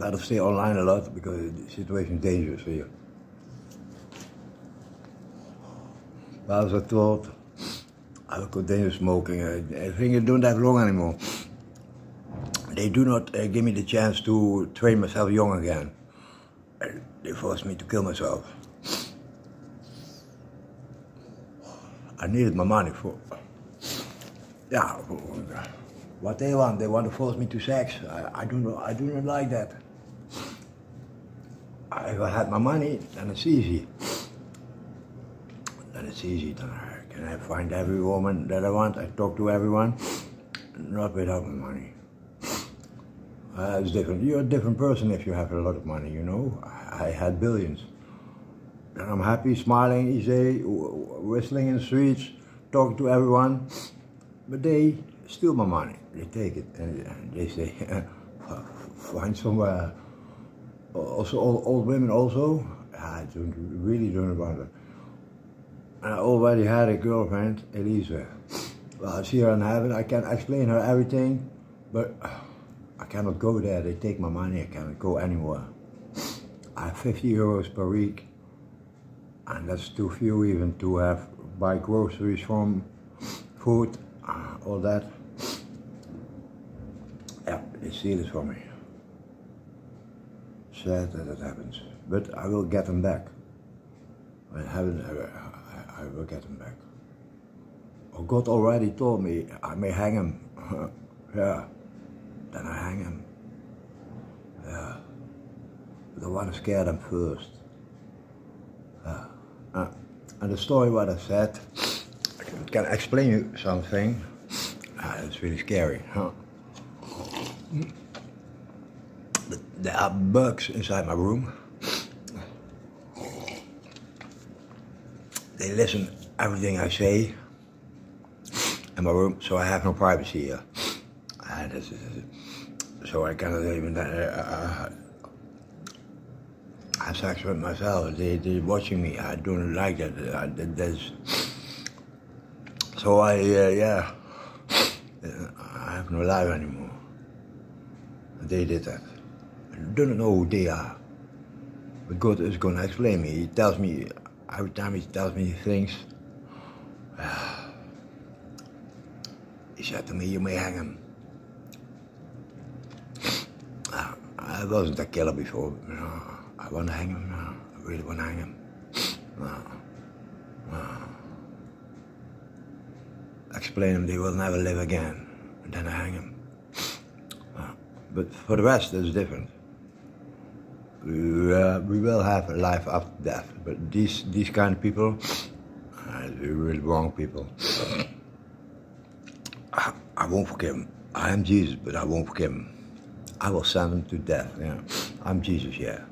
better stay online a lot because the situation is dangerous for you. But as I thought, I will continue smoking. I, think I don't have long anymore. They do not uh, give me the chance to train myself young again. They forced me to kill myself. I needed my money for, yeah, what they want. They want to force me to sex. I, I do not, know I do not like that. If I had my money, then it's easy. Then it's easy. Then I can I find every woman that I want. I talk to everyone, not without my money. Uh, it's different. You're a different person if you have a lot of money, you know. I, I had billions. And I'm happy, smiling, easy, whistling in the streets, talking to everyone. But they steal my money. They take it and they say, find somewhere. Also, old, women also. I don't, really don't want it. I already had a girlfriend, Elisa. Well, I see her in heaven. I can explain her everything, but I cannot go there. They take my money. I cannot go anywhere. I have 50 euros per week, and that's too few even to have buy groceries from, food, uh, all that. Yeah, they steal it for me. Sad that it happens, but I will get them back. I haven't. I, I will get them back. Oh, God already told me I may hang him. yeah, then I hang him. Yeah, but I want to scare them first. Yeah. Uh, and the story what I said, I can explain you something. Uh, it's really scary. Huh? There are bugs inside my room. They listen everything I say in my room, so I have no privacy here. And so I cannot even uh, have sex with myself. They, they're watching me. I don't like that. I, so I, uh, yeah, I have no life anymore. They did that. Don't know who they are. But God is going to explain me. He tells me, every time he tells me things, he said to me, you may hang him. Ah, I wasn't a killer before. You know. I want to hang him now. I really want to hang him. No. No. Ah, ah. Explain him they will never live again. And then I hang him. But for the rest, it's different. We, will have a life after death. But these, these kind of people, uh, they're really wrong people. I, I won't forgive them. I am Jesus, but I won't forgive them. I will send them to death. Yeah. I'm Jesus, yeah.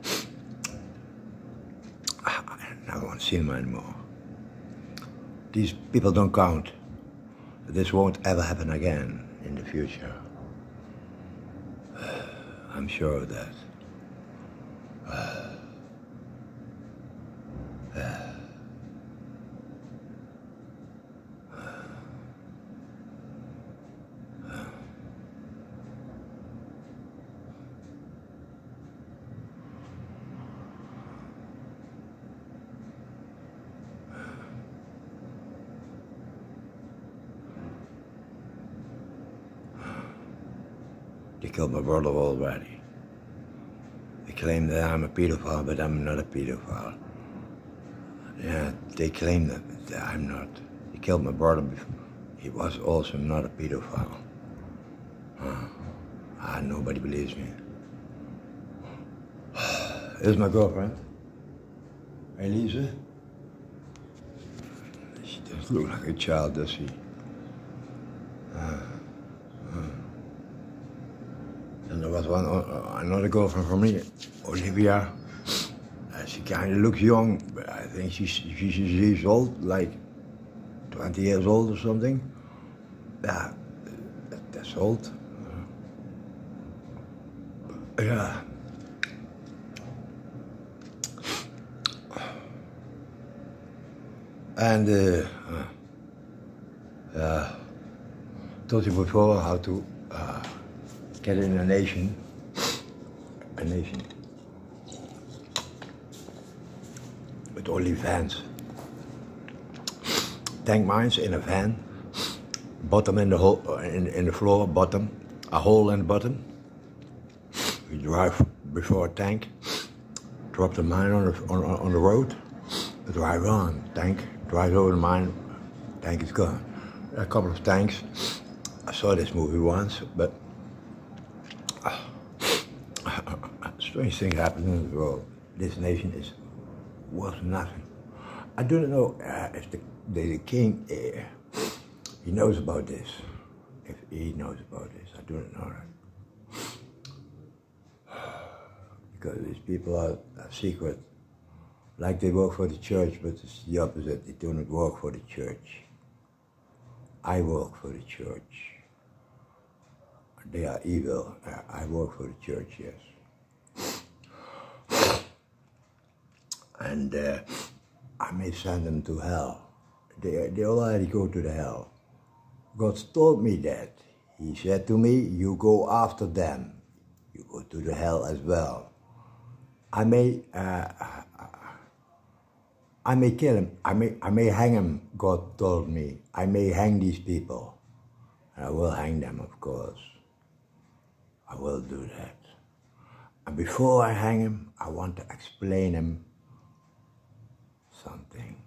I don't want to see them anymore. These people don't count. This won't ever happen again in the future. I'm sure of that. They killed my brother already. Claim that I'm a pedophile, but I'm not a pedophile. Yeah, they claim that, that I'm not. He killed my brother before. He was also not a pedophile. Uh, ah, nobody believes me. Here's my girlfriend, Elisa. She doesn't look like a child, does she? Uh, uh. And there was one another girlfriend for me, Olivia. Uh, she kind of looks young, but I think she's, she's, she's old, like 20 years old or something. Yeah, that, that's old. Yeah. And uh, uh, told you before how to uh, get in a nation a nation with only vans. Tank mines in a van, bottom in the hole, uh, in, in the floor, bottom, a hole in the bottom. You drive before a tank, drop the mine on the, on, on the road, drive on, tank, drive over the mine, tank is gone. A couple of tanks. I saw this movie once, but uh, strange things happen in the world. This nation is worth nothing. I do not know uh, if the, the, the king, uh, he knows about this. If he knows about this, I do not know that. Because these people are, are secret. Like they work for the church, but it's the opposite. They do not work for the church. I work for the church. They are evil. I work for the church, yes. And uh, I may send them to hell. They, they already go to the hell. God told me that. He said to me, you go after them. You go to the hell as well. I may, uh, I may kill him. I may, I may hang him, God told me. I may hang these people. And I will hang them, of course. I will do that. And before I hang him, I want to explain him something.